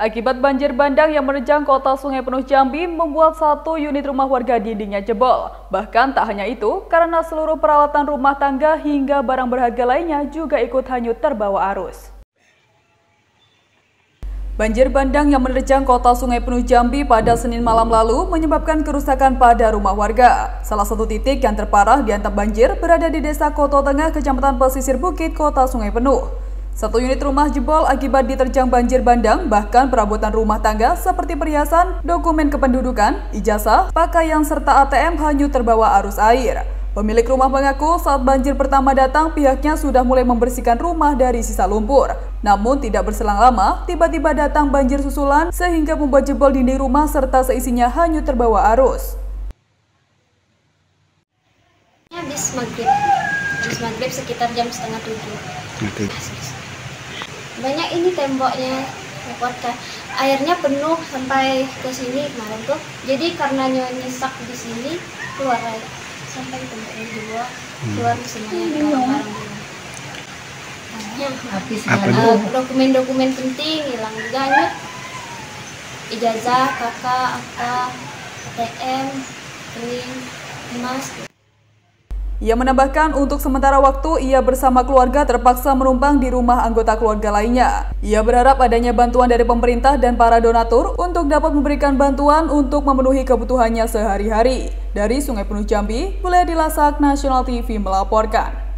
Akibat banjir bandang yang menerjang kota Sungai Penuh Jambi membuat satu unit rumah warga dindingnya jebol. Bahkan tak hanya itu, karena seluruh peralatan rumah tangga hingga barang berharga lainnya juga ikut hanyut terbawa arus. Banjir bandang yang menerjang kota Sungai Penuh Jambi pada Senin malam lalu menyebabkan kerusakan pada rumah warga. Salah satu titik yang terparah di antap banjir berada di Desa Koto Tengah, Kecamatan Pesisir Bukit, Kota Sungai Penuh. Satu unit rumah jebol akibat diterjang banjir bandang, bahkan perabotan rumah tangga seperti perhiasan, dokumen kependudukan, ijazah, pakaian serta ATM hanyut terbawa arus air. Pemilik rumah mengaku saat banjir pertama datang pihaknya sudah mulai membersihkan rumah dari sisa lumpur. Namun tidak berselang lama, tiba-tiba datang banjir susulan sehingga membuat jebol dinding rumah serta seisinya hanyut terbawa arus. Habis maghrib, habis maghrib sekitar jam setengah tujuh banyak ini temboknya warga airnya penuh sampai ke sini kemarin tuh. Jadi karena nyesak di sini keluar air. Sampai temboknya juga hmm. keluar semuanya barang-barang habis uh, dokumen-dokumen penting hilang juga. Ijazah kakak akta ATM kering emas ia menambahkan untuk sementara waktu ia bersama keluarga terpaksa menumpang di rumah anggota keluarga lainnya. Ia berharap adanya bantuan dari pemerintah dan para donatur untuk dapat memberikan bantuan untuk memenuhi kebutuhannya sehari-hari. Dari Sungai Penuh Jambi, Bulaya Dilasak Nasional TV melaporkan.